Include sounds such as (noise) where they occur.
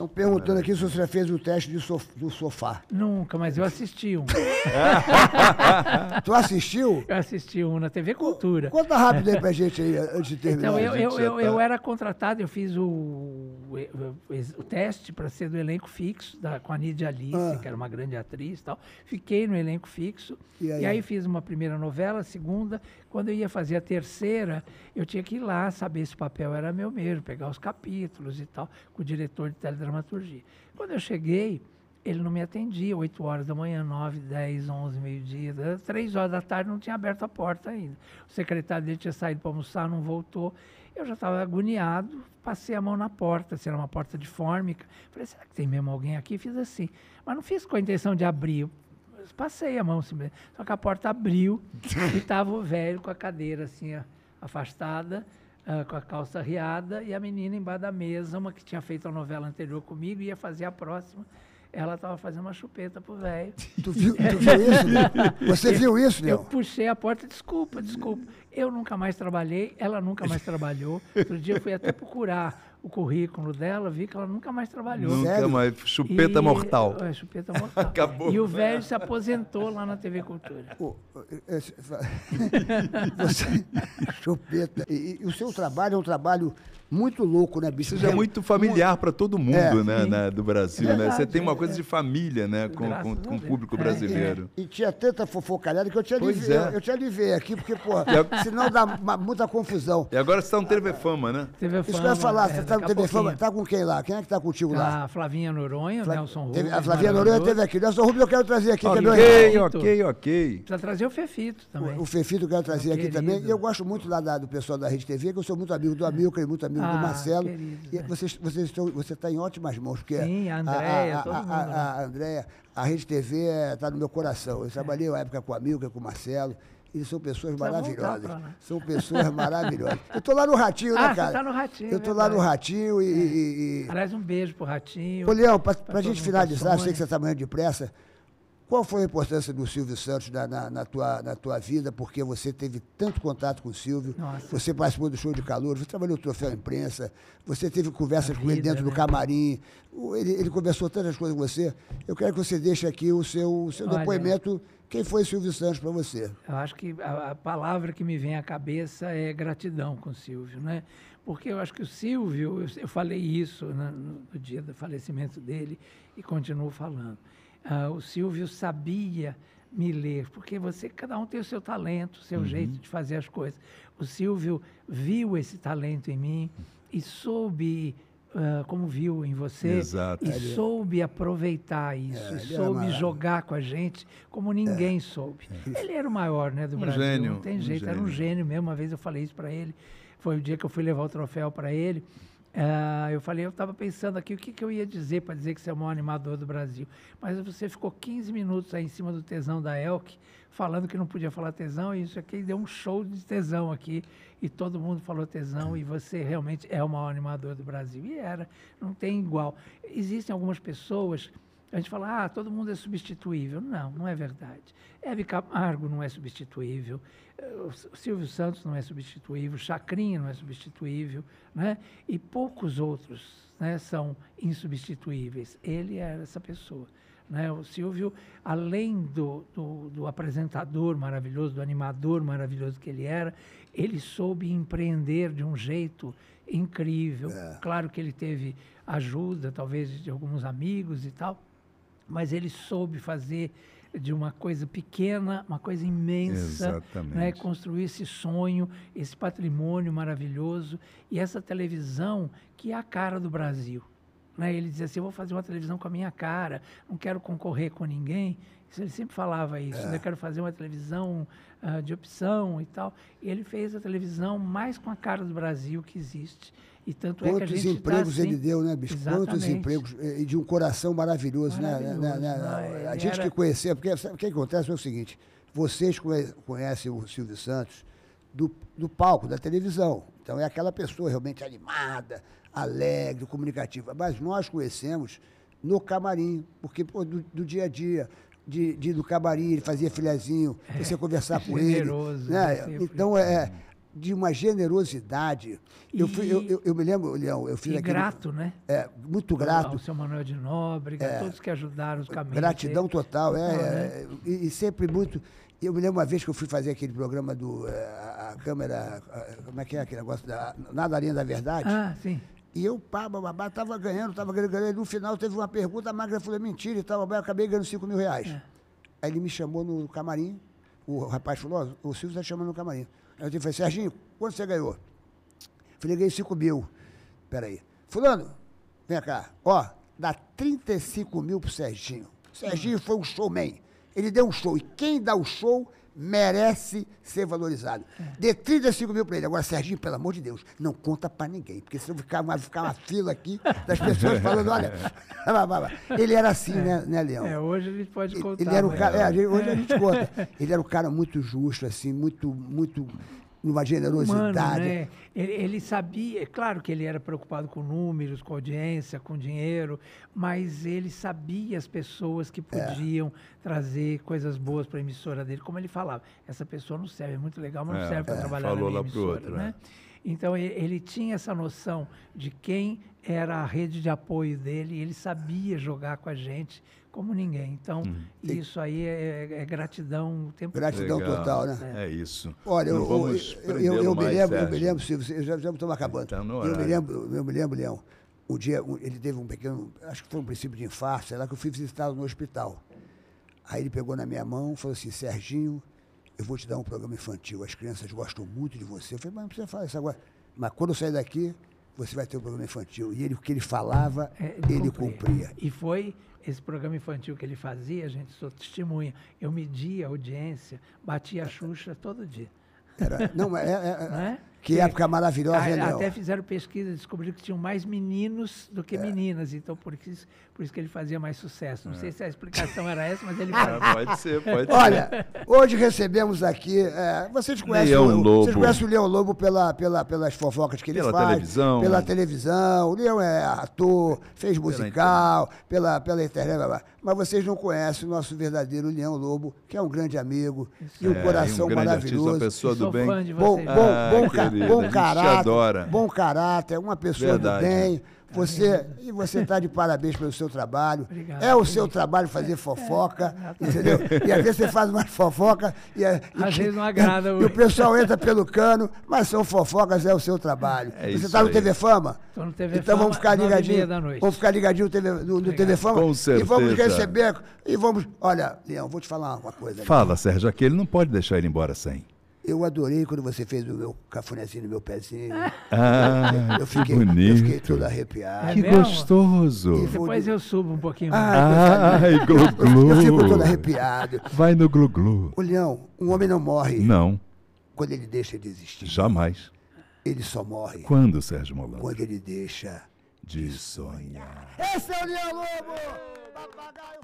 Estão perguntando aqui se você já fez o teste sof- do sofá. Nunca, mas eu assisti um. (laughs) Tu assistiu? Eu assisti um na TV Cultura. Conta rápido aí pra gente aí, antes de terminar. Então, eu, eu, já eu, tá- eu era contratado, eu fiz o, o, o teste para ser do elenco fixo, da, com a Nídia Alice, Ah. que era uma grande atriz e tal. Fiquei no elenco fixo. E E aí? aí? fiz uma primeira novela, a segunda. Quando eu ia fazer a terceira, eu tinha que ir lá saber se o papel era meu mesmo, pegar os capítulos e tal, com o diretor de teledramaturgia. Quando eu cheguei, ele não me atendia, 8 horas da manhã, 9, 10, 11, meio-dia, 3 horas da tarde não tinha aberto a porta ainda. O secretário dele tinha saído para almoçar, não voltou. Eu já estava agoniado, passei a mão na porta, se era uma porta de fórmica. Falei, será que tem mesmo alguém aqui? Fiz assim. Mas não fiz com a intenção de abrir. Eu Passei a mão. Só que a porta abriu (laughs) e estava o velho com a cadeira assim, afastada, ah, com a calça riada, e a menina embaixo da mesa, uma que tinha feito a novela anterior comigo, ia fazer a próxima. Ela estava fazendo uma chupeta pro velho. Tu viu, tu viu isso, Léo? Você viu isso, Eu Léo? puxei a porta, desculpa, desculpa. Eu nunca mais trabalhei, ela nunca mais trabalhou. Outro dia eu fui até procurar o currículo dela, vi que ela nunca mais trabalhou. Nunca Sério? mais. Chupeta E- mortal. É, chupeta mortal. Acabou. E o velho se aposentou lá na TV Cultura. Ô, esse- (laughs) Você, chupeta. E, e o seu trabalho é um trabalho muito louco, né, bicho? Isso já é muito familiar para todo mundo, É, né, né, do Brasil, É né? Você verdade, tem uma é, coisa é. de família, né, com, com, com o público É, brasileiro. E tinha tanta fofocalhada que eu tinha de Pois ver, é. eu tinha de ver aqui, porque, pô, senão dá uma- muita confusão. E agora você está no TV Fama, né? TV Isso que eu ia Fama, falar, é, você tá no TV Fama, tá com quem lá? Quem é que tá contigo lá? A Flavinha Noronha, o Fla- Nelson Rubens. teve- a Flavinha Noronha teve aqui. Nelson Rubens eu quero trazer aqui, que é meu Ok, ok, ok. Precisa trazer o Fefito também. O Fefito eu quero trazer aqui Querido. também. E eu gosto muito lá da- do pessoal da Rede TV, que eu sou muito amigo do Amilcar e muito amigo do Ah, Marcelo. querido, e né? vocês, vocês estão, você está em ótimas mãos, porque Sim, a Andréia, a, todo mundo a, lá. a, a Andréia, a Rede TV está no meu coração. Eu trabalhei uma época com o Amilcar, com o Marcelo. E são pessoas Precisa maravilhosas. pra lá. São pessoas (laughs) maravilhosas. Eu estou lá no Ratinho, né, Ah, você cara? tá no Ratinho, Eu é estou lá no. Ratinho e- e- e, Aliás, um beijo pro Ratinho. Ô, Leão, para a gente finalizar, sei que você está amanhã depressa. Qual foi a importância do Silvio Santos na, na, na tua, na tua vida? Porque você teve tanto contato com o Silvio, Nossa. você participou do show de calor, você trabalhou no troféu imprensa, você teve conversas A com ele vida, dentro do né? camarim, o- ele, ele conversou tantas coisas com você. Eu quero que você deixe aqui o seu, o seu Olha. depoimento. Quem foi Silvio Santos para você? Eu acho que a, a palavra que me vem à cabeça é gratidão com o Silvio, né? Porque eu acho que o Silvio, eu, eu falei isso né, no, no dia do falecimento dele e continuo falando. Ah, o Silvio sabia me ler, porque você, cada um tem o seu talento, o seu jeito de fazer as coisas. O Silvio viu esse talento em mim e soube, ah, como viu em você, Exato. e soube aproveitar isso, ele e era soube maravilhoso. jogar com a gente como ninguém soube. Ele era o maior, né, do Um Brasil. gênio, não tem um jeito, era um gênio mesmo. Uma vez eu falei isso para ele. Foi o dia que eu fui levar o troféu para ele. Ah, eu falei, eu estava pensando aqui o que, que eu ia dizer para dizer que você é o maior animador do Brasil. Mas você ficou 15 minutos aí em cima do tesão da Elk, falando que não podia falar tesão, e isso aqui deu um show de tesão aqui. E todo mundo falou tesão, e você realmente é o maior animador do Brasil. E era, não tem igual. Existem algumas pessoas a gente fala, ah, todo mundo é substituível. Não, não é verdade. Hebe Camargo não é substituível, eh, o o Silvio Santos não é substituível, Chacrinha não é substituível, né? e poucos outros né, são insubstituíveis. Ele era essa pessoa. Né? O Silvio, além do, do, do apresentador maravilhoso, do animador maravilhoso que ele era, ele soube empreender de um jeito incrível. Claro que ele teve ajuda, talvez, de alguns amigos e tal, mas ele soube fazer de uma coisa pequena, uma coisa imensa, Exatamente. né? construir esse sonho, esse patrimônio maravilhoso e essa televisão que é a cara do Brasil. Né? Ele dizia assim, eu vou fazer uma televisão com a minha cara, não quero concorrer com ninguém. Isso, ele sempre falava isso, né? eu quero fazer uma televisão ah, de opção e tal. E ele fez a televisão mais com a cara do Brasil que existe. E tanto é que a Quantos gente tá empregos assim, ele deu, né, bicho? Quantos Exatamente. empregos e de um coração maravilhoso, né, né, né, né? Maravilhoso, né? A gente que era- conhecia, porque sabe o que acontece é o seguinte: vocês conhe- conhecem o Silvio Santos do, do palco, da televisão. Então é aquela pessoa realmente animada, alegre, comunicativa. Mas nós conhecemos no camarim, porque pô, do, do dia a dia. De, de ir no camarim, ele fazia filezinho, você conversar (laughs) com ele. Né? sempre. Então, é, de uma generosidade. Eu, fui, eu, E- eu, eu me lembro, Leão, eu fiz E grato, né? É, muito Ao grato. seu Manuel de Nóbrega, todos que ajudaram os caminhos. Gratidão dele. total, é, Total, é, e, e sempre muito. Eu me lembro uma vez que eu fui fazer aquele programa do eh, a, a câmera, a- como é que é aquele negócio da nada além da verdade. Ah, sim. E eu, pá, babá, tava ganhando, tava ganhando, ganhando. No final teve uma pergunta, a Magra falou, "É mentira e tal, eu acabei ganhando 5 mil reais. É. Aí ele me chamou no camarim, o rapaz falou, ó, o Silvio está chamando no camarim. Eu falei, Serginho, quanto você ganhou? Falei, ganhei 5 mil. Peraí. Fulano, vem cá. Ó, dá 35 mil pro Serginho. Serginho foi um showman. Ele deu um show. E quem dá o show merece ser valorizado. Dê 35 mil para ele. Agora, Serginho, pelo amor de Deus, não conta para ninguém. Porque senão ficar uma, ficar uma fila aqui das pessoas (laughs) falando, olha. (laughs) Ele era assim, né, né, Leão? É, hoje a gente pode contar. Ele era um mas- cara, é, hoje a gente conta. (laughs) Ele era um cara muito justo, assim, muito, muito, numa humano, generosidade. né? Ele, ele sabia, é claro que ele era preocupado com números, com audiência, com dinheiro, mas ele sabia as pessoas que É. podiam trazer coisas boas para a emissora dele. Como ele falava, essa pessoa não serve, é muito legal, mas não É, serve para é, trabalhar falou na minha lá pro emissora, outro, né? é. Então ele tinha essa noção de quem era a rede de apoio dele, e ele sabia jogar com a gente como ninguém. Então Uhum. isso aí é, é gratidão o tempo Gratidão Legal. total, né? É isso. Olha, Não eu, vamos eu, eu, eu me mais, lembro, eu me lembro, Silvio, eu já, já estamos acabando. Tá eu me lembro, eu me lembro, Leão, o dia, um- ele teve um pequeno, acho que foi um princípio de infarto, sei lá, que eu fui visitá-lo no hospital. Aí ele pegou na minha mão e falou assim, Serginho, eu vou te dar um programa infantil, as crianças gostam muito de você. Eu falei, mas não precisa falar isso agora. Mas quando eu sair daqui, você vai ter um programa infantil. E ele, o que ele falava, É, ele cumpria. E foi esse programa infantil que ele fazia, a gente sou testemunha. Eu media a audiência, batia a Xuxa todo dia. Era, não, é, é- Não é? Que época maravilhosa, A- Leão? Até fizeram pesquisa e descobriram que tinham mais meninos do É. que meninas. Então, por isso, por isso que ele fazia mais sucesso. Não sei se a explicação era essa, mas ele (laughs) Ah, fazia. pode ser, pode Olha, hoje recebemos aqui. é, vocês conhecem Leão o, Lobo. Vocês conhecem o Leão Lobo pela, pela, pelas fofocas que ele Pela faz. televisão. Pela televisão. O Leão é ator, fez musical, pela, pela internet. blá, blá. Mas vocês não conhecem o nosso verdadeiro Leão Lobo, que é um grande amigo e um É, coração e um grande artista, maravilhoso. uma pessoa do bem. fã de Bom, vocês. bom, Ah, bom, querida, bom a gente te caráter, adora. bom caráter, uma pessoa Verdade. do bem. Você, e você está de parabéns pelo seu trabalho. Obrigado. É o seu trabalho fazer fofoca, entendeu? E às vezes você faz uma fofoca e, é- e Às vezes não agrada E o- o pessoal entra pelo cano, mas são fofocas, é o seu trabalho. É você está no. TV Fama? Tô no TV então vamos Fama, ficar e ligadinhos. da noite. Vamos ficar ligadinhos no TV, no, no TV Fama. Com E vamos certeza. receber. E vamos. Olha, Leão, vou te falar uma coisa. Fala, Sérgio, aquele não pode deixar ele embora sem. Eu adorei quando você fez o meu cafunézinho no meu pezinho. Ah, Eu que fiquei, eu fiquei bonito. todo arrepiado. que É mesmo? gostoso. E- Depois eu subo um pouquinho Ah, mais. Ai, glu-glu. Eu fico (laughs) todo arrepiado. Vai no glu-glu. O leão, um homem não morre Não, quando ele deixa de existir. jamais. Ele só morre Quando, Sérgio Molano? quando ele deixa. De sonhar. Esse é o Leão Lobo! Papagaio.